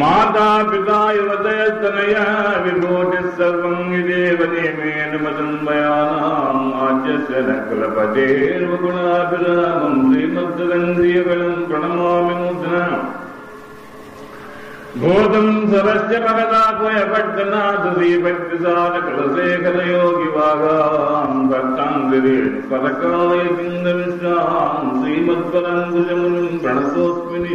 माता पिता युवतयस्तनया विभूतिः सर्वम् यदेव नियमेन मदन्मयानाम् आद्यस्य न कुलपतेर्वगुणाभिरामम् श्रीमद्दन्द्रियगणम् प्रणमामि नूतना भूतम् सरस्य भगदात्मयपट्टनाथश्रीभक्तिसारकुलशेखरयोगिवागाम् भक्ताङ्गिरेण परकाय पिन्दविश्राम् श्रीमत्पराङ्कुशमुनिम् प्रणतोऽस्मि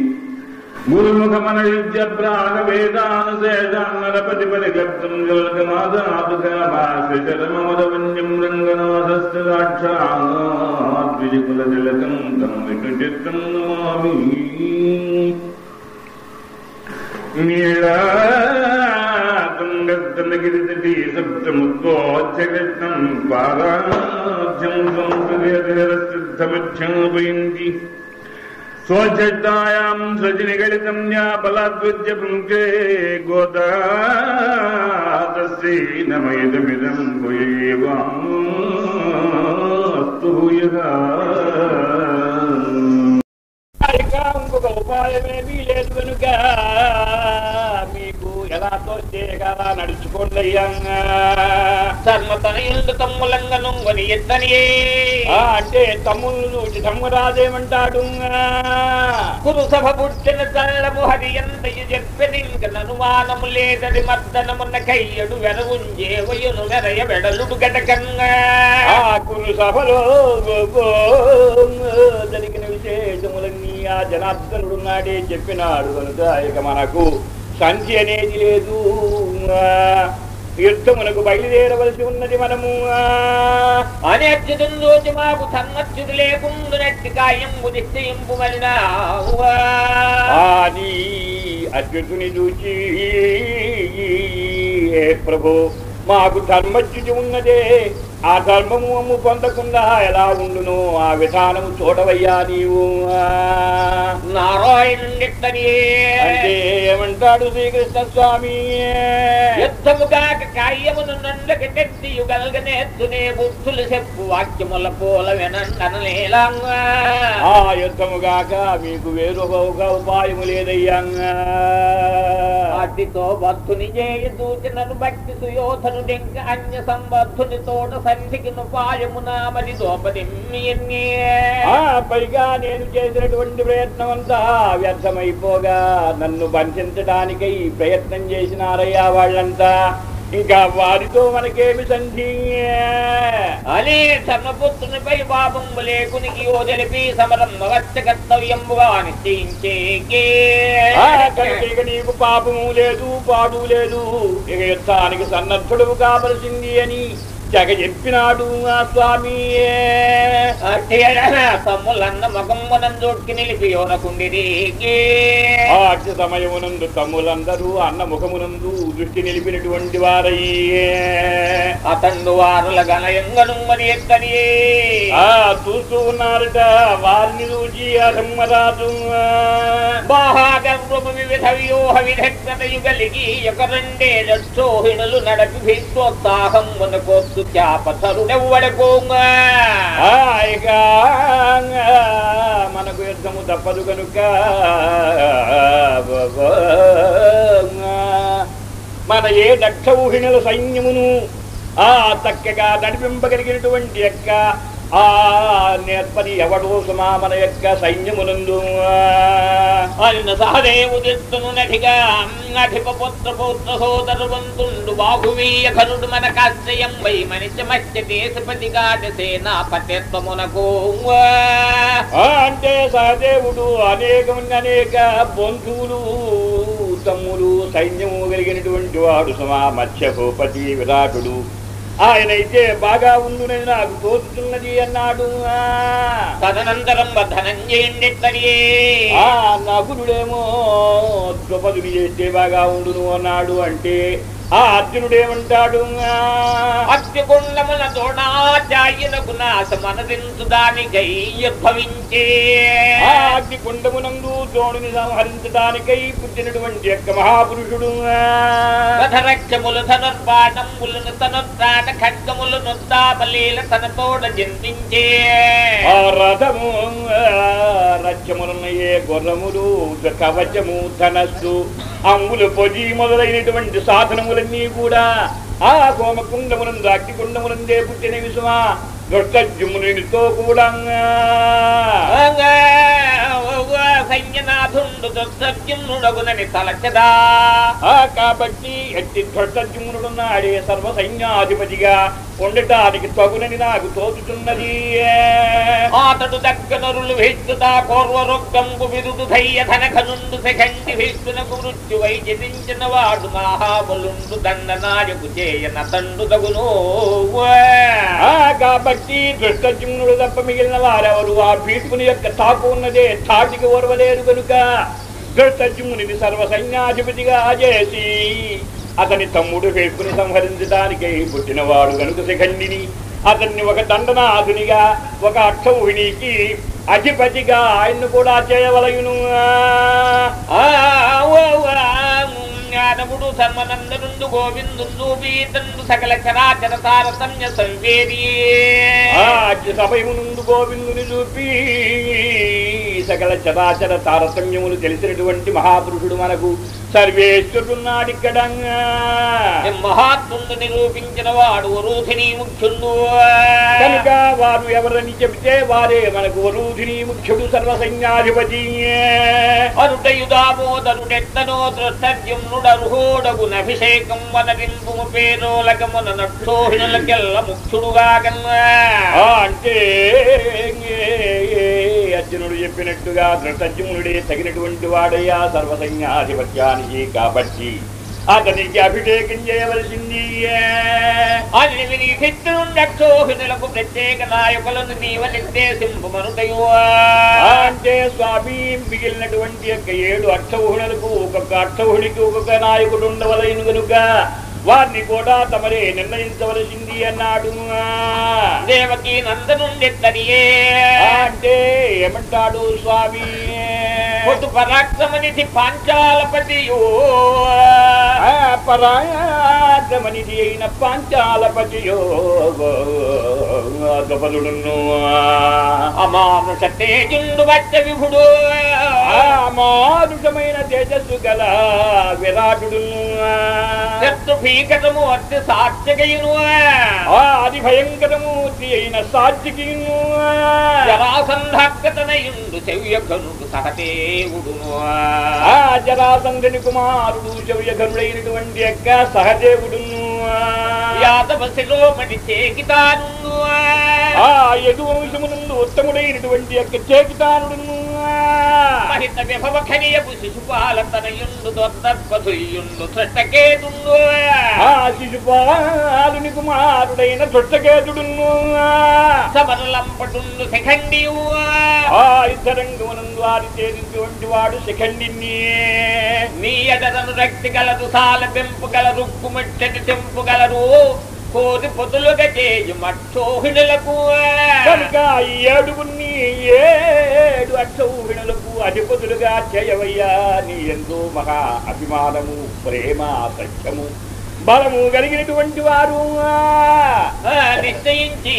గురుముఖమనయుజ్యప్రాణ వేదానుశేషాన్నరపతిపరిగర్తం జలకమాదాతుకమాశ్రిచరమమదవన్యం రంగనాథస్య సాక్షాద్విజికులతిలకం తం వికచిత్తం నమామి నీళాతుంగస్తనగిరితటీ సప్తముద్వోచ్చకృష్ణం పాదాధ్యం సంసురేధరసిద్ధమధ్యాపయంతి स्वचड्डायाम् सृजनिगणितम् या बलाद्विद्य पुङ्क्ते गोदातस्यै नमयिदमिदम् भूयः। उनको उपाय తోస్తే కదా నడుచుకోండి తమ్ములంగను అంటే తమ్ముళ్ళు చూసి ధర్మరాజేమంటాడు. కురు సభ పుట్టిన చల్లము హరి ఎంతయు చెప్పెనింక అనుమానము లేదని మర్దనమున్న కయ్యడు వెనవుంజేవయును వెరయ వెడలుడు గటకంగా ఆ కురు సభలో జరిగిన విశేషములన్నీ ఆ జనార్దనుడు నాడే చెప్పినాడు కనుక ఇక మనకు. సంచి అనేది లేదు. యుద్ధమునకు బయలుదేరవలసి ఉన్నది మనము. ఆ, అనేత్యుతం రోజు మాకు సన్నత్యుడు లేకుండునట్టి కాయంబు నిశ్చయింపు ఆది అద్భుతుని చూచి "ఏ ప్రభు మాకు ధర్మచ్యుతి ఉన్నదే. ఆ మమ్ము పొందకుండా ఎలా ఉండును? ఆ విధానము చూడవయ్యా నీవు. నారాయణుండిట్టనియే అంటే ఏమంటాడు శ్రీకృష్ణ స్వామి? యుద్ధము కాక కార్యమును నండక తెట్టి యుగల్గనేత్తునే బుద్ధులు చెప్పు వాక్యముల పూల ఆ యుద్ధముగాక మీకు వేరు ఒక ఉపాయము లేదయ్యా. వాటితో బద్ధుని చేయ దూచినను బట్టి సుయోధను అన్య సంబద్ధుని తోట పైగా నేను చేసినటువంటి ప్రయత్నం అంతా వ్యర్థమైపోగా నన్ను బంధించడానికై ప్రయత్నం చేసినారయ్యా వాళ్ళంతా. ఇంకా వారితో మనకేమి సంధి? అలే ధర్మపుత్రునిపై పాపము లేకునికి ఓ తెలిపి సమరం ఆ, కనుక ఇక నీకు పాపము లేదు పాడు లేదు. ఇక యుద్ధానికి సన్నద్ధుడు కావలసింది అని జగ చెప్పినాడు ఆ స్వామి తమ్ములన్న మగమ్మనందోడ్కి నిలిపి యోనకుండిరికి ఆ అక్ష సమయమునందు తమ్ములందరూ అన్న ముఖమునందు దృష్టి నిలిపినటువంటి వారయ్యే. అతండు వారుల గణయంగను మరి ఎక్కడి ఆ చూస్తూ ఉన్నారట వారిని చూచి ఆ ధర్మరాజు. బాహాగర్వము వివిధ వ్యూహ విధగ్నతయు కలిగి ఒకరండే లక్షోహిణులు నడపి భీష్మోత్సాహం ఆ, ఇక మనకు యుద్ధము తప్పదు కనుక మన ఏ దక్ష ఊహిణుల సైన్యమును ఆ తక్కగా నడిపింపగలిగినటువంటి యొక్క ఆ నేర్పరి ఎవడో? సుమా మన యొక్క సైన్యమునందు. అన్న సహదేవుదిస్తును నటిగా నటిప పుత్ర పుత్ర సోదరు వంతుండు బాహువీయ కరుడు మన కాశ్రయం వై మనిషి మత్స్య దేశపతి గాఢ సేనాపతిత్వమునకు అంటే సహదేవుడు అనేక అనేక బంధువులు తమ్ములు సైన్యము కలిగినటువంటి వాడు సమా మత్స్యభూపతి విరాటుడు. ఆయనైతే బాగా ఉండునని నాకు తోచుతున్నది అన్నాడు ఆ. తదనంతరం ధనంజయుండెట్లరియే ఆ నకులుడేమో ద్రౌపదిని చేస్తే బాగా ఉండును అన్నాడు అంటే ఆ అర్జునుడేమంటాడు ఆ, అగ్నిగుండముల దోణాచార్యులకు నాశ మనదించు దానికై ఉద్భవించే ఆ అగ్ని కుండమునందు ద్రోణుని సంహరించడానికై పుట్టినటువంటి యొక్క మహాపురుషుడు. రథరక్షములు ధనుర్బాణములను తనుత్రాట ఖడ్గములు నొత్తాపలీల తన తోడ జన్మించే. ఆ రథము రథములున్నయే గుర్రములు కవచము ధనస్సు. అంగులు పొజి మొదలైనటువంటి సాధనములన్నీ కూడా ఆ హోమకుండమునందు అగ్నికుండమునందే పుట్టిన విషమా దుష్టజమునితో కూడా సైన్యనాథుండు దుర్సత్యునుడగునని తలచదా. కాబట్టి ఎట్టి దుష్టజమునుడున్నాడే సర్వ సైన్యాధిపతిగా ఉండటానికి తగునని నాకు తోచుతున్నది ఆతడు దగ్గనరులు భీష్టుతా పూర్వరుగ్గంబు విరుడు ధైర్య ధనఘనుండు సెకండి భీష్టునకు మృత్యు వైద్యదించిన వాడు మహాబలుండు దండనాయకు చేయన తండు తగును. కాబట్టి దుష్టజమునుడు తప్ప మిగిలిన వారెవరు? ఆ భీష్ముని యొక్క తాకు ఉన్నదే తాటికి ఓర్వలేరు కనుక దుష్టజమునిని సర్వ సైన్యాధిపతిగా చేసి అతని తమ్ముడు భీష్ముని సంహరించడానికై పుట్టినవాడు కనుక శిఖండిని అతన్ని ఒక దండనాథునిగా ఒక అక్షౌహిణికి అధిపతిగా ఆయన్ను కూడా చేయవలయును. జ్ఞానముడు సర్వనందనుండు గోవిందుండు పీతండు సకల చరాచర తారతమ్య సంవేది. ఆ గోవిందుని చూపి సకల చరాచర తారతమ్యములు తెలిసినటువంటి మహాపురుషుడు మనకు సర్వేశ్వరుడున్నాడు ఇక్కడ మహాత్ముండు నిరూపించిన వాడు వరూధిని ముఖ్యుండు. కనుక వారు ఎవరని చెబితే వారే మనకు వరూధిని ముఖ్యుడు సర్వ సైన్యాధిపతి అరుటయుదామోదరుడెత్తనో దృష్టర్యుమ్నుడర్హోడగునభిషేకం వనరింపు పేరోలకమున నక్షోహిణులకెల్ల ముఖ్యుడుగా కన్నా అంటే అర్జునుడు చెప్పినట్టుగా ధృతజ్ఞునుడే తగినటువంటి వాడయ్యా సర్వ సైన్యాధిపత్యానికి కాబట్టి అతనికి అభిషేకం చేయవలసింది అన్ని వినిహిత్తునుండక్షోహిణులకు ప్రత్యేక నాయకులను నీవ అంటే స్వామి మిగిలినటువంటి యొక్క ఏడు అక్షౌహుణులకు ఒక్కొక్క అక్షౌహుడికి ఒక్కొక్క నాయకుడు ఉండవలైన కనుక వారిని కూడా తమరే నిర్ణయించవలసింది అన్నాడు దేవకి నందనుండెత్తరియే అంటే ఏమంటాడు స్వామి? పొద్దు పరాక్రమనిధి పాంచాలపతియో ఆ పరాక్రమనిధి అయిన పాంచాలపతియో గపదుడును అమానుష తేజుండు వచ్చ విభుడు. ఆ మానుషమైన తేజస్సు గల విరాటుడును. శత్రు భీకరము అతి సాత్యగయును ఆ అతి భయంకరమూర్తి అయిన సాత్వికిను జరాసంధాకతనయుండు శవ్యఘనుడు సహదేవుడును ఆ జరాసంధని కుమారుడు శౌర్యఘనుడైనటువంటి యొక్క సహదేవుడును యాదవ శిరోమణి చేకితానుండు ఆ యదువంశమునందు ఉత్తముడైనటువంటి యొక్క చేకితానుడును. మహిత విభవ ఖనియపు శిశుపాల తనయుండు దొద్దర్పధుయుండు ఆ శిశుపాలుని కుమారుడైన దుష్టకేతుడును సమరలంపటుండు శిఖండియు ఆ యుద్ధరంగమునందు ఆది చేసినటువంటి వాడు శిఖండిని నీ ఎదరను రక్తి గలదు సాల పెంపు గల రుక్కుమట్టటి తెంపు గలరు కోరి పొదులుగా చేయు మక్షోహిణులకు కనుక ఈ ఏడుగురిని ఏడు అక్షౌహిణులకు అధిపతులుగా చేయవయ్యా నీ ఎంతో మహా అభిమానము ప్రేమ సత్యము బలము కలిగినటువంటి వారు. నిశ్చయించి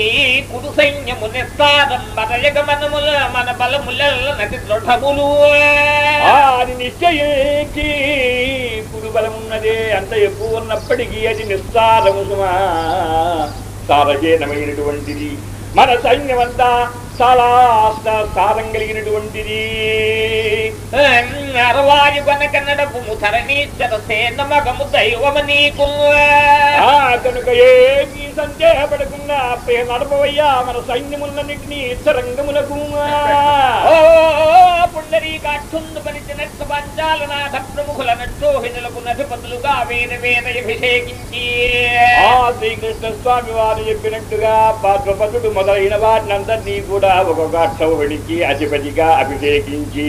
కురు సైన్యము నిస్తారం బరయగ మనముల మన బలముల నది దృఢములు. నిశ్చయించి బలమున్నదే బలం ఉన్నదే అంత ఎక్కువ ఉన్నప్పటికీ అది నిస్సారము సుమా. సారహీనమైనటువంటిది. మన సైన్యమంతా చాలా సారం కలిగినటువంటిది. అరవారి కొనక నడపు ధరణీశ్వర సేన మగము దైవము నీకు కనుక ఏమీ సందేహపడకుండా నడపవయ్యా మన సైన్యములన్నింటినీ రంగములకు పుండరీకాక్షుండు పలిచినట్టు పంచాలనాథ ప్రముఖుల నట్టోహినులకు నధిపతులుగా వేద వేద అభిషేకించి. ఆ శ్రీకృష్ణ స్వామి వారు చెప్పినట్టుగా పాద్రపదుడు మొదలైన వారినందరినీ కూడా ఒక్కొక్క అక్షౌహిడికి అధిపతిగా అభిషేకించి.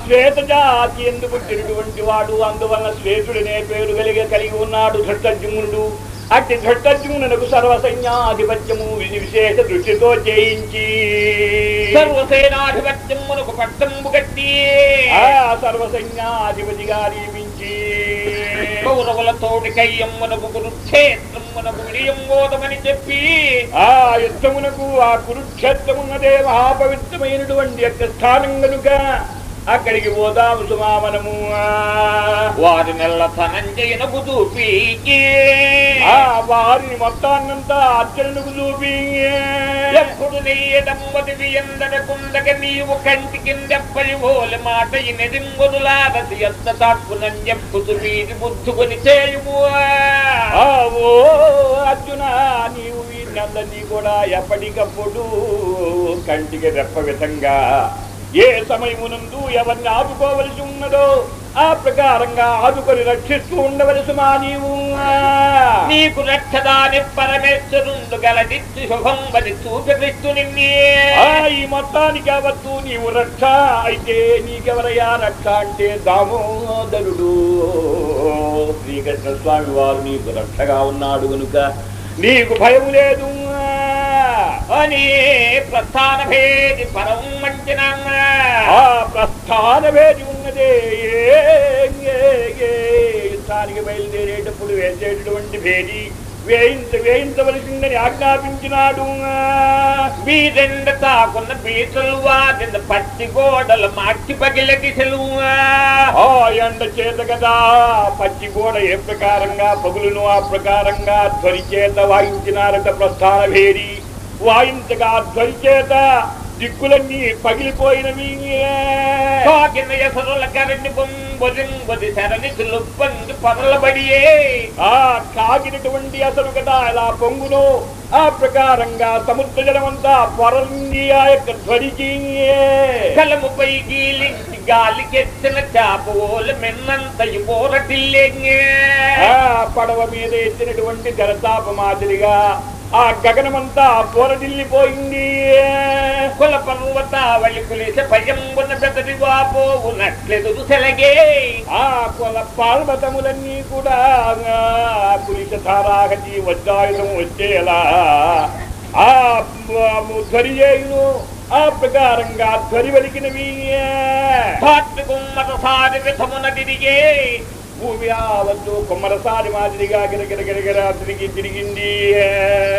శ్వేత జాతి ఎందుకు పుట్టినటువంటి వాడు? అందువలన శ్వేతుడనే పేరు కలిగి కలిగి ఉన్నాడు ధృష్టజుమ్నుడు అట్టి ధృష్టజుమ్నునకు సర్వసైన్యాధిపత్యము విశేష దృష్టితో చేయించి సర్వసేనాధిపత్యమునకు పట్టంబు కట్టి ఆ సర్వసైన్యాధిపతిగా నియమించి. కౌరవులతోటి కయ్యమ్మనకు కురుక్షేత్రమునకు వినియంబోదమని చెప్పి ఆ యుద్ధమునకు ఆ కురుక్షేత్రమున్నదే మహాపవిత్రమైనటువంటి యొక్క స్థానం కనుక అక్కడికి పోదాము సుమా మనము. వారి నెల్ల ధనంజయనకు చూపి. ఆ వారిని మొత్తాన్నంతా అర్చనకు చూపి. ఎప్పుడు నెయ్యడమ్మది ఎందర కుందక నీవు కంటి కిందెప్పలి ఓలి మాట ఇనదింగులాదసి ఎంత తాక్కునని చెప్పుతు వీధి బుద్ధుకొని చేయుము. అర్జున నీవు వీరినందరినీ కూడా ఎప్పటికప్పుడు కంటికి రెప్ప విధంగా ఏ సమయమునందు ఎవరిని ఆదుకోవలసి ఉన్నదో ఆ ప్రకారంగా ఆదుకొని రక్షిస్తూ ఉండవలసి మా నీవు? నీకు రక్షదాని పరమేశ్వరుండు గలదిత్తి శుభం బలి చూపి కృష్ణుని ఆ ఈ మొత్తానికి అవద్దు నీవు రక్ష. అయితే నీకెవరయ్యా రక్ష అంటే దామోదరుడు. శ్రీకృష్ణ స్వామి వారు నీకు రక్షగా ఉన్నాడు కనుక నీకు భయం లేదు. అని ప్రస్థాన భేది పరం మంచిన. ఆ ప్రస్థాన వేది ఉన్నదే యుద్ధానికి బయలుదేరేటప్పుడు వేసేటటువంటి భేది వేయించ వేయించవలసిందని ఆజ్ఞాపించినాడు. వీరెండ తాకున్న పీతలు వాటిన పచ్చి గోడలు మార్చి పగిలకి ఆ ఎండ చేత కదా పచ్చి గోడ ఏ ప్రకారంగా పగులును ఆ ప్రకారంగా ధ్వని చేత వాయించినారట ప్రస్థాన భేరి వాయించగా ధ్వని చేత దిక్కులన్నీ పగిలిపోయినవి. ఆ కాగినటువంటి అసలు కదా ఎలా పొంగును ఆ ప్రకారంగా సముద్ర జలమంతా పొరలింది ఆ యొక్క ధ్వనికి కలముపై గీలించి గాలికెత్తిన చాపోలు మిన్నంతయి పోరటిల్లెంగే. ఆ పడవ మీద ఎత్తినటువంటి జలతాప మాదిరిగా ఆ గగనమంతా పోరదిల్లిపోయింది కుల పర్వత వలికులేసే పయంబున భయంబున పెదవి వాపోవునట్లెదురు సెలగే. ఆ కుల పర్వతములన్నీ కూడా ఆ పులిస ధారాగతి వజ్రాయుధం వచ్చేలా. ఆ ధ్వరి ఆ ప్రకారంగా ధ్వరి వలికినవి ధాత్రి కుమ్మట సారి విధమున తిరిగే. భూమి ఆవద్దు కొమ్మరసారి మాదిరిగా గిరగిర గిరగిర తిరిగి తిరిగింది.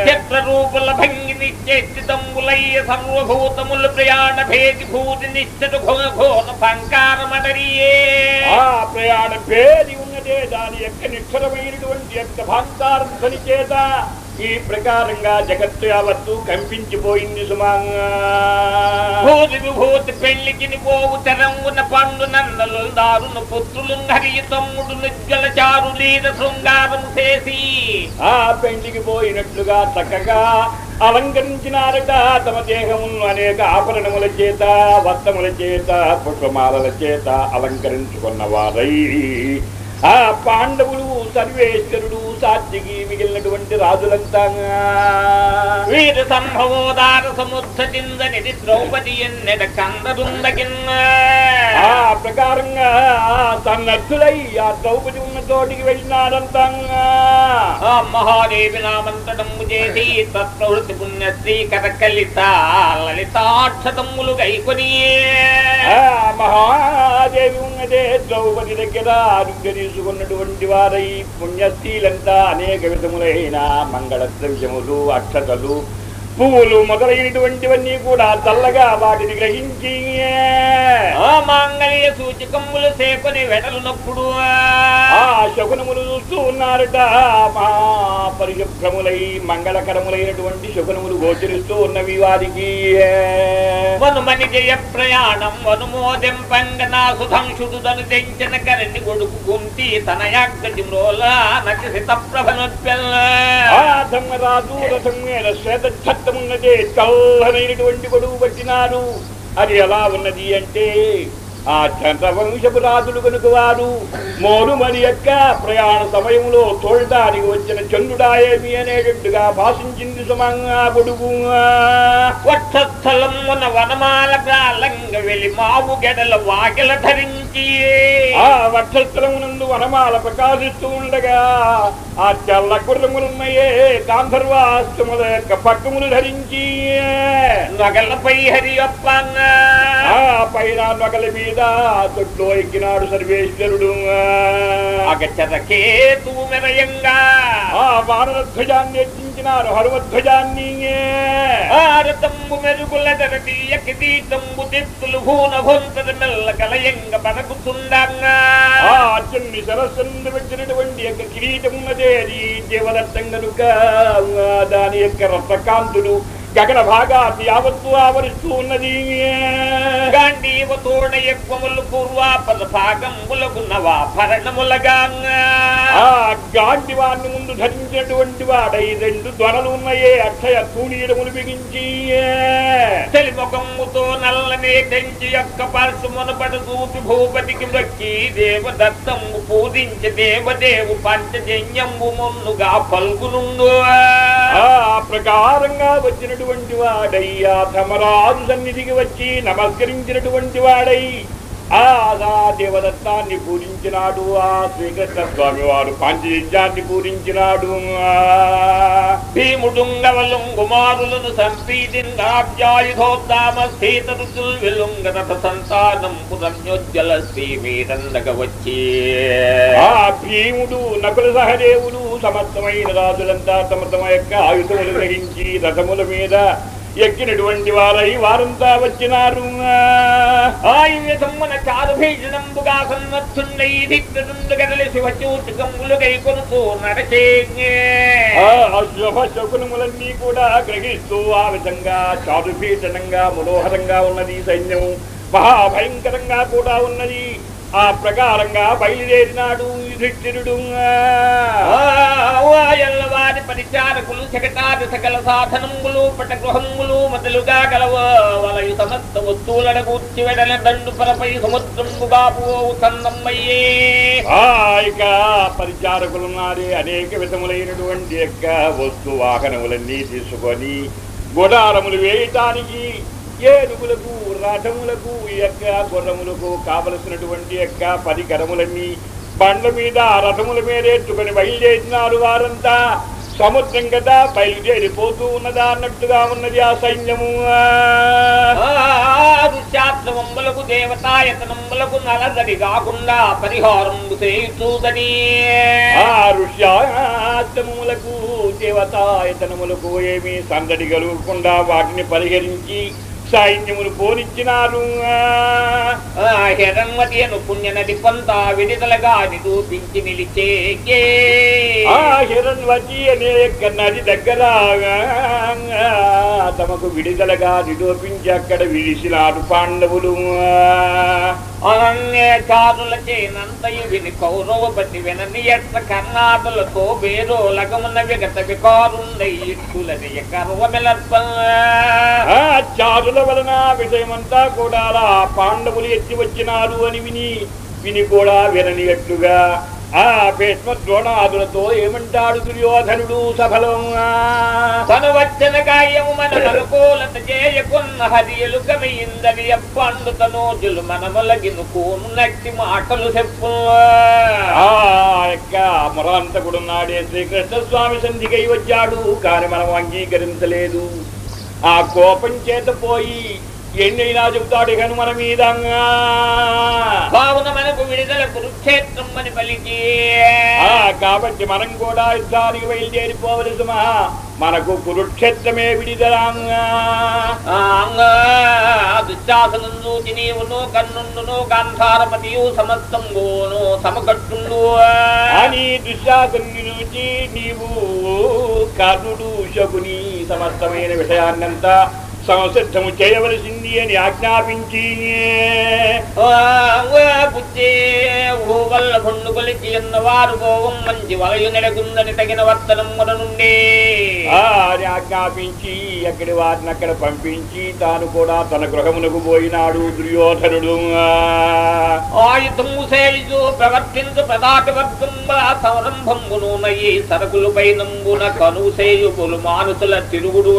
చిత్ర రూపుల భంగి నిశ్చేష్టితంబులయ్య సర్వభూతముల ప్రయాణ భేది భూతి నిశ్చిత ఘోర సంకారమడరియే ఆ ప్రయాణ భేది ఉన్నదే దాని యొక్క నిక్షరమైనటువంటి యొక్క భాంకారం చేత ఈ ప్రకారంగా జగత్తు యావత్తు కంపించిపోయింది సుమాంగా. భూతి విభూతి పెళ్ళికిని పోవు తెరంగున పండు నందలు దారును పుత్రులు హరియ తమ్ముడు నిజ్జల చారు లీల శృంగారం చేసి. ఆ పెండికి పోయినట్లుగా చక్కగా అలంకరించినారట తమ దేహమును అనేక ఆభరణముల చేత వస్త్రముల చేత పుష్పమాలల చేత అలంకరించుకున్న వారై. ఆ పాండవులు సర్వేశ్వరుడు సాత్వికి మిగిలినటువంటి రాజులంతా. వీర సంభవోదార చిందని ద్రౌపది ఎన్నెడ కందరుందగిన్న ఆ ప్రకారంగా సన్నద్ధులై ఆ ద్రౌపది ఉన్న చోటికి వెళ్ళినారంతా ఆ మహాదేవి నామంతడము చేసి తత్ప్రవృత్తి పుణ్యశ్రీ కరకలిత లలితాక్షతములు గైకొని. ఆ మహాదేవి ఉన్నదే ద్రౌపది దగ్గర ఆరోగ్య తీసుకున్నటువంటి వారై. పుణ్యశీలంతా అనేక విధములైన మంగళ ద్రవ్యములు అక్షతలు పువ్వులు మొదలైనటువంటివన్నీ కూడా చల్లగా వాటిని గ్రహించి. ఆ మాంగళ్య సూచకములు సేకొని వెడలునప్పుడు ఆ శకునములు చూస్తూ ఉన్నారట. మా పరిశుభ్రములై మంగళకరములైనటువంటి శకునములు గోచరిస్తూ ఉన్నవి వారికి. వనుమని జయ ప్రయాణం వనుమోదెం పంగనా సుధంశుడు తను తెంచిన కరణి కొడుకు కుంతి తన యాగటి మ్రోల నచి సిత ప్రభనొప్పెల్ల ఆ ధర్మరాజు రథం మీద శ్వేత ఉన్నదే చల్లనైనటువంటి గొడుగు పట్టినారు అది ఎలా ఉన్నది అంటే ఆ చంద్రవంశపు రాజులు కనుక వారు మోరుమని యొక్క ప్రయాణ సమయంలో తోడడానికి వచ్చిన చంద్రుడాయేమి అనేటట్టుగా భాషించింది సుమంగా గొడుగు వక్షస్థలమున వనమాల ప్రాలంగ వెలి మావు గెడల వాకిల ధరించి. ఆ వక్షస్థలమునందు వనమాల ప్రకాశిస్తూ ఉండగా ఆ తెల్ల గుర్రములున్నాయే గాంధర్వాస్తముల యొక్క పక్కములు ధరించి. నగలపై హరియప్పన్న ఆ పైన నగల మీద తొట్లో ఎక్కినాడు సర్వేశ్వరుడు. అగచరకేతు మెరయంగా ఆ వానరధ్వజాన్ని ఎత్తించినారు మెరుగుల భూన మెల్ల కలయంగ ఆ అర్జున్ని సరస్సు పెట్టినటువంటి యొక్క కిరీటం ఉన్నదే దేవదత్తం కనుక దాని యొక్క రత్నకాంతులు గగన భాగాన్ని యావత్తు ఆవరిస్తూ ఉన్నది గాంధీవ తోడ ఎక్కువములు పూర్వాపద భాగంబులకు నవాభరణములగా ఆ గాండివాన్ని ముందు ధరించినటువంటి వాడై రెండు ధ్వనలు ఉన్నాయే అక్షయ తూణీరములు బిగించి తెలిముఖముతో నల్లని తెంచి యొక్క పరసు మునపడు చూపి భూపతికి మొక్కి దేవదత్తము పూజించి దేవదేవు పంచజన్యంబు మున్నుగా పల్గునుండు ఆ ప్రకారంగా వచ్చినటువంటి వాడై ఆ ధమరాజు సన్నిధికి వచ్చి నమస్కరించినటువంటి వాడై. ఆ దేవదత్తాన్ని పూజించినాడు. ఆ శ్రీకృష్ణ స్వామి వారు పాంచజన్యాన్ని పూజించినాడు. ఆ భీముడుంగవలుంగుమారులను సంపీడింగాబ్జాయుధోద్దామ స్థిత రుచుల్ సంతానం పురన్యోజ్జల శ్రీమీరందక వచ్చి ఆ భీముడు నకుల సహదేవుడు సమర్థమైన రాజులంతా తమ తమ యొక్క ఆయుధములు ధరించి రథముల మీద ఎక్కినటువంటి వారై వారంతా వచ్చినారు. ఆయుధమున చారు భీషణంబుగా సన్మత్తుండై దిగ్గుండు గదలి శివచూటకములు కైకొనుతూ నడచే శకునములన్నీ కూడా గ్రహిస్తూ ఆ విధంగా చారుభీషణంగా మనోహరంగా ఉన్నది సైన్యం మహాభయంకరంగా కూడా ఉన్నది. ఆ ప్రకారంగా బయలుదేరినాడు యుధిష్ఠిరుడు ఎల్లవారి పరిచారకులు శకటాది సకల సాధనములు పటగృహములు మొదలుగా గలవ వలయు సమస్త వస్తువులను కూర్చి వెడల దండు పరపై సముద్రముగా పోవు సందమ్మయ్యే ఆ ఇక పరిచారకులున్నారే అనేక విధములైనటువంటి యొక్క వస్తు వాహనములన్నీ తీసుకొని గుడారములు వేయటానికి ఏనుగులకు రథములకు యొక్క గుర్రములకు కావలసినటువంటి యొక్క పరికరములన్నీ బండ్ల మీద రథముల మీద ఎత్తుకొని బయలుదేరినారు వారంతా. సముద్రం కదా బయలుదేరిపోతూ ఉన్నదా అన్నట్టుగా ఉన్నది ఆ సైన్యము. ఋష్యాత్మములకు దేవతాయతనములకు నలదడి కాకుండా పరిహారం చేయుతూదని ఆ ఋష్యాశ్రమములకు దేవతాయతనములకు ఏమీ సందడి కలుగకుండా వాటిని పరిహరించి సైన్యములు పోనిచ్చినారు హిరణ్మతి అను పుణ్య నది కొంత విడుదలగా నిరూపించి నిలిచే ఆ హిరణ్వతి అనే యొక్క నది దగ్గర తమకు విడుదలగా నిరూపించి అక్కడ విడిసినారు పాండవులు అనన్య చారులచే నంతయు విని కౌరవపతి వినని ఎట్ల కర్ణాదులతో బేరో లగమున విగత వికారుండై చారుల వలన విషయమంతా కూడా అలా పాండవులు ఎత్తి వచ్చినారు అని విని విని కూడా విననియట్లుగా ఆ భీష్మ ద్రోణాదులతో ఏమంటాడు దుర్యోధనుడు సఫలంగా? తను వచ్చిన గాయము మన అనుకూలత చేయకున్న హరియలు గమయిందని ఎప్పండు తనోజులు మనములగిను కూను నట్టి మాటలు చెప్పు ఆ యొక్క నాడే శ్రీకృష్ణ స్వామి సంధికై వచ్చాడు. కాని మనం అంగీకరించలేదు. ఆ కోపం చేత పోయి ఎన్నైనా చెబుతాడు హనుమన మీద కావున మనకు విడుదల కురుక్షేత్రం అని పలికి. ఆ కాబట్టి మనం కూడా యుద్ధానికి బయలుదేరిపోవలసి మనకు కురుక్షేత్రమే విడిదరాంగా దుశ్శాసనం చూచి నీవును కన్నుండును గాంధారపతియు సమస్తంబోను సమకట్టుండు. అని దుశ్శాసనుని నుంచి నీవు కర్ణుడు శకుని సమస్తమైన విషయాన్నంతా సంసిద్ధము చేయవలసింది. అని ఆజ్ఞాపించి బుద్ధి వల్ల కొండు కొలిచి ఎన్నవారు గోవం మంచి వలయు తగిన వర్తనం నుండి. ఆ అని ఆజ్ఞాపించి ఎక్కడి వారిని అక్కడ పంపించి తాను కూడా తన గృహమునకు పోయినాడు దుర్యోధనుడు. ఆయుధము సేవిచు ప్రవర్తించు ప్రతాపవర్గంబ సంరంభంబును నయ్యి సరకులపై నంబున కనుసేయు బులు మానుసుల తిరుగుడు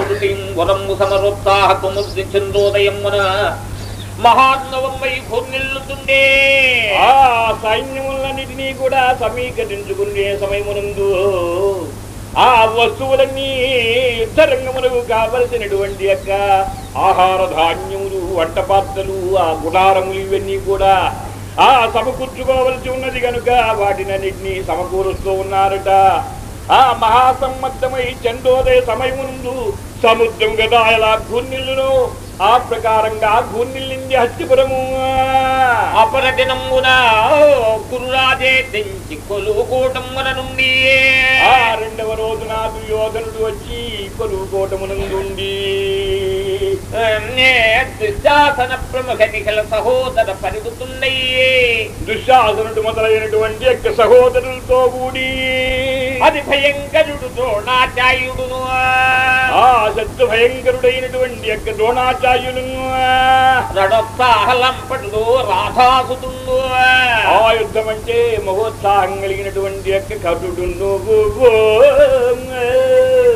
వరంబు సమరోత్సాహకము సైన్యమున మహాన్నవమ్మై కొన్నిల్లుతుండే ఆ సైన్యములన్నిటినీ కూడా సమీకరించుకునే సమయమునందు ఆ వస్తువులన్నీ యుద్ధరంగములకు కావలసినటువంటి యొక్క ఆహార ధాన్యములు వంట పాత్రలు ఆ గుడారములు ఇవన్నీ కూడా ఆ సమకూర్చుకోవలసి ఉన్నది కనుక వాటినన్నింటినీ సమకూరుస్తూ ఉన్నారట. ఆ మహాసమ్మద్దమై చందోదయ సమయముందు సముద్రం కదా ఎలా గుర్నిల్లును ఆ ప్రకారంగా గుర్నిల్లింది హస్తిపురము అపర దినమున కురురాజే తెంచి కొలువుకోటమున నుండి. ఆ రెండవ రోజున దుర్యోధనుడు వచ్చి కొలువు కోటమునందుండి దుశ్శాసన ప్రముఖ నిఖల సహోదర పరిగుతుండయ్యే దుశ్శాసనుడు మొదలైనటువంటి యొక్క సహోదరులతో కూడి అది భయంకరుడు ద్రోణాచార్యుడును ఆ శత్రు భయంకరుడైనటువంటి యొక్క ద్రోణాచార్యులను రడోత్సాహలంపడు రాధాసుతుండు ఆ యుద్ధం అంటే మహోత్సాహం కలిగినటువంటి యొక్క కరుడును శరతత్వవేది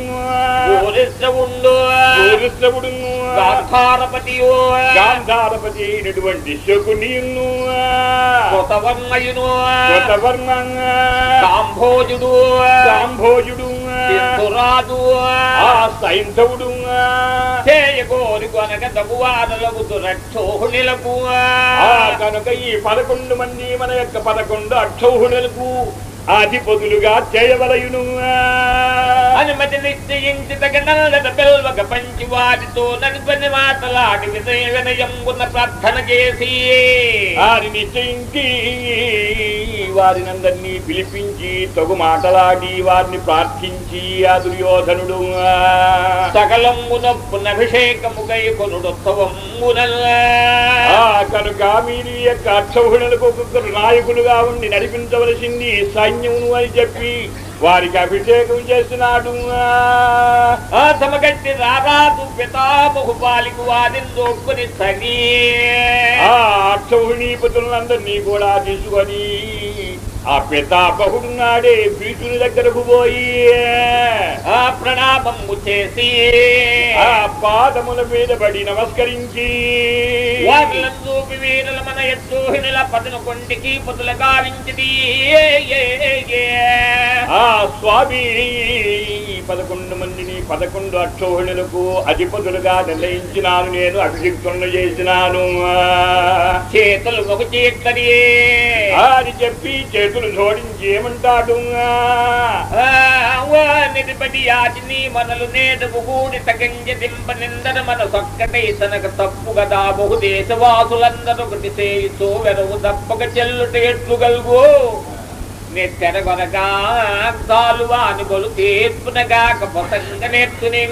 గాంధారపతియో. గాంధారపతి అయినటువంటి శకునియును కృతవర్మయును. కృతవర్మ కాంభోజుడు సాంభోజుడు. సింధురాజు ఆ సైంధవుడు. చేయగోరి కొనక తగువాదలకు దురక్షోహునిలకు. కనుక ఈ పదకొండు మంది మన యొక్క పదకొండు అక్షౌహుడులకు అధిపతులుగా చేయవలయును. అనుమతి నిశ్చయించి తగినల్లట పిల్వక పంచి వాటితో నడిపని మాటలాడి వినయ వినయంబున ప్రార్థన చేసి వారి నిశ్చయించి వారినందరినీ పిలిపించి తగు మాటలాడి వారిని ప్రార్థించి ఆ దుర్యోధనుడు. సకలమున పునభిషేకముకై కొనుడోత్సవమున ఆ కనుక మీరు యొక్క అక్షౌహిణులకు నాయకులుగా ఉండి నడిపించవలసింది సైన్యమును అని చెప్పి వారికి అభిషేకం చేస్తున్నాడు ఆ సమగట్టి రారాదు పితామహుపాలికు వారిని దోక్కుని సగి ఆ అక్షౌహిణీపతులందరినీ కూడా తీసుకొని ఆ పితాపహుడు నాడే భీషుని దగ్గరకు పోయి ఆ ప్రణామము చేసి ఆ పాదముల మీద పడి నమస్కరించి వాటిలందు మన ఎత్తోహినుల పదును కొంటికి పొదుల గావించిది ఆ స్వామి పదకొండు మందిని పదకొండు అక్షోహిణులకు అధిపతులుగా నిర్ణయించినాను నేను అభిషిక్తులను చేసినాను. చేతులు ఒక చేతరి అని చెప్పి చేతులు జోడించి ఏమంటాడు నిలబడి యాచిని మనలు నేటకు కూడి తగంజ దింప నిందన మన సొక్కటై సనక తప్పు గదా బహు దేశవాసులందరూ ఒకటి సేయుతో వెరవు తప్పక చెల్లుట ఎట్లు గలుగు. నెత్తెరగొనగా సాలువాని బలు తీర్పునగాక పొసంగ నేర్చునే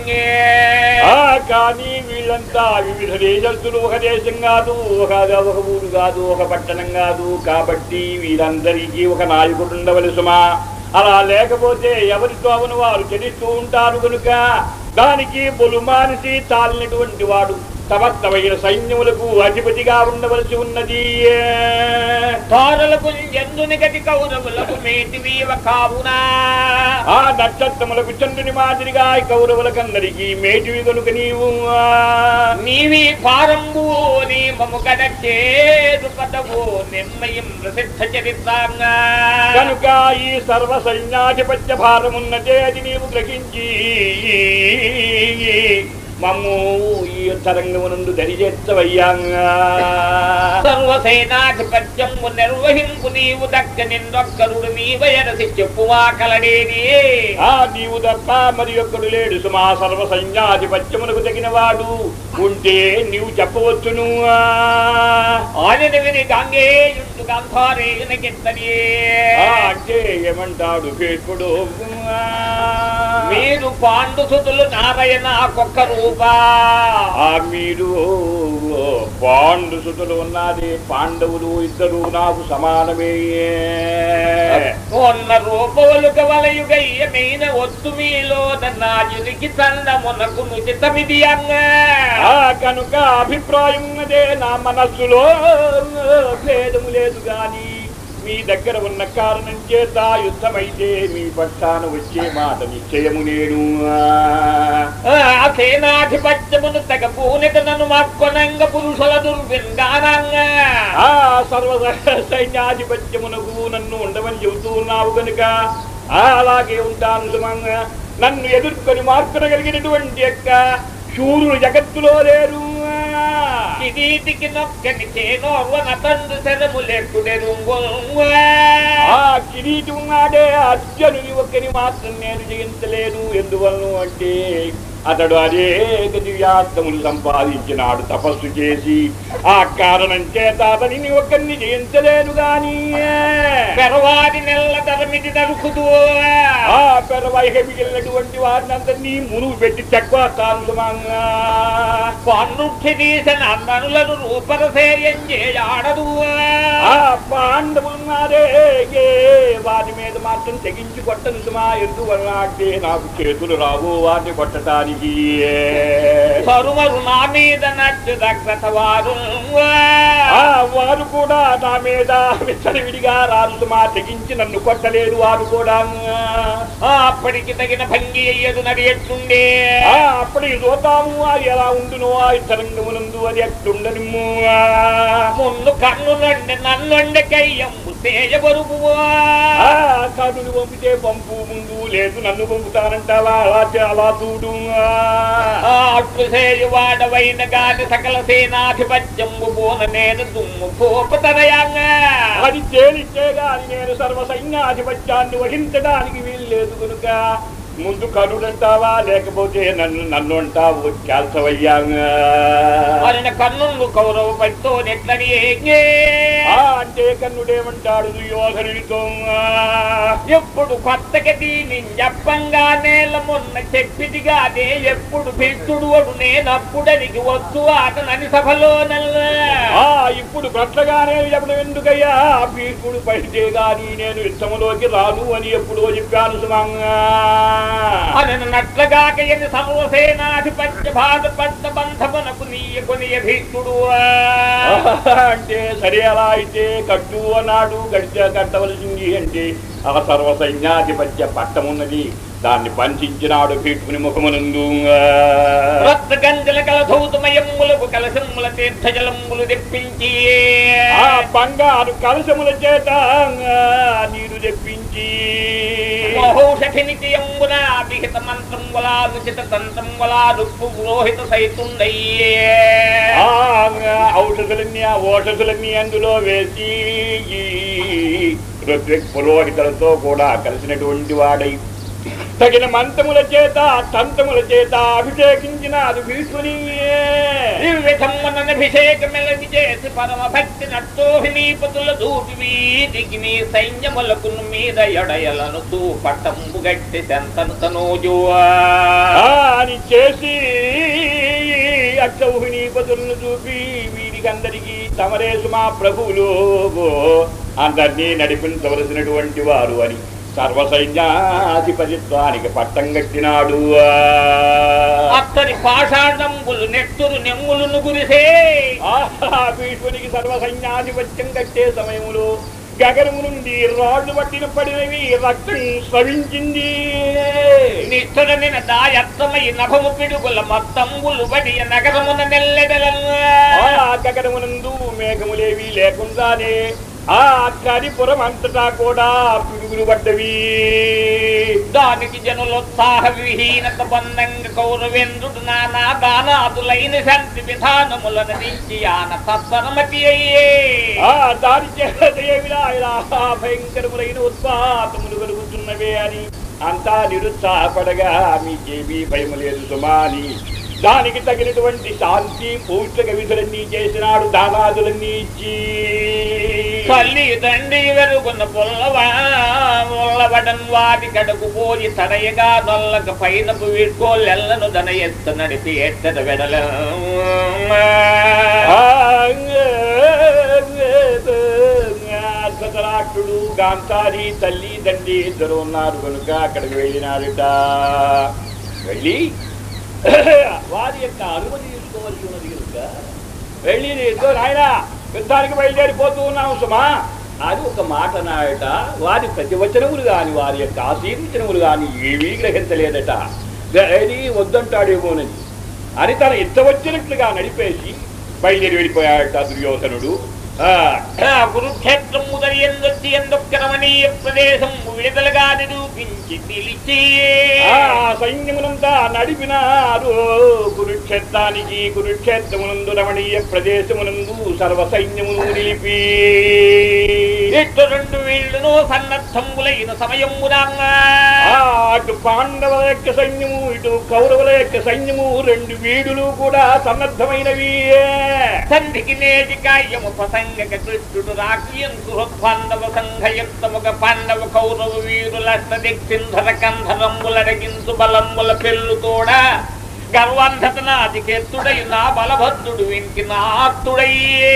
కానీ వీళ్ళంతా వివిధ దేశస్తులు ఒక దేశం కాదు ఒక ఒక ఊరు కాదు ఒక పట్టణం కాదు. కాబట్టి వీరందరికీ ఒక నాయకుడు ఉండవలసుమా? అలా లేకపోతే ఎవరితో అవును వారు చెడిస్తూ ఉంటారు కనుక? దానికి బొలుమానిసి తాలినటువంటి వాడు సమస్తమైన సైన్యములకు అధిపతిగా ఉండవలసి ఉన్నది. తారలకు ఎందుని గతి కౌరవులకు మేటివీవ కావునా. ఆ నక్షత్రములకు చంద్రుని మాదిరిగా కౌరవులకందరికీ మేటివి కనుక నీవు. నీవి పారంబు నీ మము కడ చేరు పదవు నిర్ణయం ప్రసిద్ధ చరిత్రంగా. కనుక ఈ సర్వ సైన్యాధిపత్య భారమున్నదే అది నీవు గ్రహించి మమ్ము ఈ తరంగమునందు దరిచేత్తవయ్యాంగా సర్వసేనాధిపత్యము నిర్వహింపు నీవు దక్క నిన్నొక్కరుడు నీవయరసి చెప్పువా కలడేని ఆ నీవు తప్ప మరి ఒక్కడు లేడు సుమా సర్వ సైన్యాధిపత్యమునకు తగిన వాడు ఉంటే నీవు చెప్పవచ్చును ఆలిన విని గంగేయుండు గంధారేయున కిందనే ఆ అంటే ఏమంటాడు భీష్ముడు మీరు పాండు సుతులు నారాయణ ఆ మీరు పాండు సుతులు ఉన్నది పాండవులు ఇద్దరు నాకు సమానమే. ఉన్న రూపములు కవలయుగయ్యమైన ఒత్తు మీలో నాయునికి చందమునకు నుచితమిది కనుక అభిప్రాయం ఉన్నదే నా మనస్సులో. భేదము లేదు గాని మీ దగ్గర ఉన్న కారణం చేత యుద్ధమైతే మీ పట్టాన వచ్చే మాట నిశ్చయము నేను. ఆ సేనాధిపత్యమును తగ పూనిత నన్ను మక్కొనంగ పురుషుల దుర్వింగానంగా ఆ సర్వ సైన్యాధిపత్యమునకు నన్ను ఉండమని చెబుతూ ఉన్నావు కనుక అలాగే ఉంటాను సుమంగా. నన్ను ఎదుర్కొని మార్పునగలిగినటువంటి యొక్క శూరులు జగత్తులో లేరు. కిరీటికి నొక్కని చేనోర్వన తండ్రి శరము ఆ కిరీటి ఉన్నాడే అర్జునుని ఒక్కని మాత్రం నేను జయించలేను ఎందువలను అంటే అతడు అనేక దివ్యాత్మములు సంపాదించినాడు తపస్సు చేసి. ఆ కారణం చేత అతనిని ఒక్కరిని జయించలేను గాని. పెరవాడి నెల్ల తరమిది నరుకుదు ఆ పెరవైహ మిగిలినటువంటి వారిని అందరినీ మునుగు పెట్టి చెక్కొస్తాను సుమంగా పన్నుట్టి తీసిన అన్ననులను రూపరసేయం చేయాడదు. ఆ పాండవులున్నారే వారి మీద మాత్రం తెగించి కొట్టను సుమా ఎందువల్ల నాకు చేతులు రావు వారిని కొట్టడానికి సరుమరు నా మీద నచ్చు దగ్ధత వారు కూడా నా మీద విచ్చలవిడిగా రారు సుమా తెగించి నన్ను కొట్టలేరు వారు కూడా. ఆ, అప్పటికి తగిన భంగి అయ్యదు నడి ఎట్లుండే? ఆ అప్పటికి చూద్దాము అది ఎలా ఉండునో ఆ తరంగమునందు అది ఎట్లుండను ముందు కన్ను నుండి నన్నుండి కయ్యమ్ము తేజబరుపు ఆ కనులు పంపితే పంపు ముందు లేదు నన్ను పంపుతానంటావా అలా అలా చూడు. అట్లు సేయువాడవైన గాని సకల సేనాధిపత్యము పోన నేను దుమ్ము పోపుతరయాంగా అది తేలిచ్చే నేను సర్వ సైన్యాధిపత్యాన్ని వహించడానికి వీల్లేదు కనుక ముందు కనుడంటావా? లేకపోతే నన్ను నన్ను అంటావు కాల్చవయ్యాగా ఆయన కన్నుండు కౌరవ పడితో నెట్లని అంటే కన్నుడేమంటాడు దుర్యోధనుడితో ఎప్పుడు కొత్తగా దీని చెప్పంగా నేల మొన్న చెప్పిదిగా అదే ఎప్పుడు భీష్టుడు అడు నేనప్పుడనికి వచ్చు అతనని సభలో నల్ల. ఆ ఇప్పుడు కొత్తగానే చెప్పడం ఎందుకయ్యా? భీష్ముడు పడితే గాని నేను యుద్ధములోకి రాను అని ఎప్పుడో చెప్పాను సుమంగా. అనను ఎన్ని సమూసేనాధిపత్య సర్వసేనాధిపత్య బాధపడ్డ బంధమునకు నీయ కొనియ భీష్టుడు అంటే సరే అలా అయితే కట్టు అన్నాడు గడిచ కట్టవలసింది అంటే ఆ సర్వ సైన్యాధిపత్య పట్టమున్నది. దాన్ని పంచించినాడు భీష్ముని ముఖమునందు. తీర్థజలములు తెప్పించి. ఆ బంగారు కలశముల చేత నీరు తెప్పించి. విహిత మంత్రం వలా ఉచిత తంత్రం వలా రుప్పు పురోహిత సైతుండయ్యే ఆ ఔషధులన్నీ ఆ ఓషధులన్నీ అందులో వేసి పురోహితులతో కూడా కలిసినటువంటి వాడై తగిన మంత్రముల చేత తంత్రముల చేత అభిషేకించిన అది భీష్ముని దివ్యసమ్మనభిషేకమెలని చేసి పరమ భక్తి నట్టోహినీపతుల దూటి వీధికి నీ సైన్యములకు మీద ఎడయలను గట్టి అని చేసి చూపి వీరికందరికీ తమరే సుమా ప్రభువులు. అందరినీ నడిపించవలసినటువంటి వారు అని సర్వసైన్యాధిపతిత్వానికి పట్టం కట్టినాడు. అత్తరి పాషాణంబులు నెత్తురు నెమ్ములను గురిసే. ఆహా, భీష్మునికి సర్వసైన్యాధిపత్యం కట్టే సమయములో గగనము నుండి రాళ్ళు పట్టిన పడినవి రక్తం స్రవించింది. నిష్ఠురనిన దాయత్తమై నభము పిడుగుల మొత్తంబులు బడి నగరమున నెల్లెడలను ఆ గగనమునందు మేఘములేవి లేకుండానే ఆ కరిపురం అంతటా కూడా పిడుగులు పడ్డవి. దానికి జనులోత్సాహ విహీనత బంధంగ కౌరవేంద్రుడు నానా దానాదులైన శాంతి విధానములను దించి ఆన తత్పరమతి అయ్యే. ఆ దాని ఇలా భయంకరములైన ఉత్పాతములు కలుగుతున్నవే అని అంతా నిరుత్సాహపడగా మీకేమీ భయము లేదు సుమా అని దానికి తగినటువంటి శాంతి పౌష్టిక విధులన్నీ చేసినాడు దానాదులన్నీ ఇచ్చి. తల్లి తండ్రి వెరుగున్న పుల్లవా ముల్లవడన్ వాటి కడకు పోయి తడయగా నొల్లక పైన వీడ్కోలెల్లను దన ఎత్తు నడిపి ఎత్తడ వెడల. ధృతరాష్ట్రుడు గాంధారి తల్లి తండ్రి ఇద్దరు ఉన్నారు కనుక అక్కడికి వెళ్ళినాడుట వెళ్ళి వారి యొక్క అనుమతి తీసుకోవాల్సి ఉన్నది కనుక వెళ్ళి ఇద్దరు నాయన యుద్ధానికి బయలుదేరిపోతూ ఉన్నాం సుమా. అది ఒక మాట నాయట. వారి ప్రతివచనములు కాని వారి యొక్క ఆశీర్వచనములు కాని ఏమీ గ్రహించలేదట. ఏది వద్దంటాడేమోనని. అని తన ఇచ్చ వచ్చినట్లుగా నడిపేసి బయలుదేరి వెళ్ళిపోయాడట దుర్యోధనుడు. ఆ, కురుక్షేత్రం ముదరి ఎందొచ్చి ఎందొక్కరమణీయ ప్రదేశం విడుదలగా నిరూపించి నిలిచి సైన్యమునంతా నడిపినారు. కురుక్షేత్రానికి కురుక్షేత్రమునందు రమణీయ ప్రదేశమునందు సర్వ సైన్యమును నిలిపి రెండు వీళ్ళను సన్నద్ధములైన సమయమునా ఆ అటు పాండవుల యొక్క సైన్యము ఇటు కౌరవుల యొక్క సైన్యము రెండు వీడులు కూడా సన్నద్ధమైనవి. సంధికి నేటి కాయము ప్రసంగక కృష్ణుడు రాకియం సుహృద్బాంధవ సంఘయుక్తముగ పాండవ కౌరవ వీరుల దిక్సింధర కంధరంబులడగించు బలంబుల పెళ్ళు కూడా గర్వాంధత నాదికెత్తుడై నా బలభద్రుడు వెంకి నాత్తుడయ్యే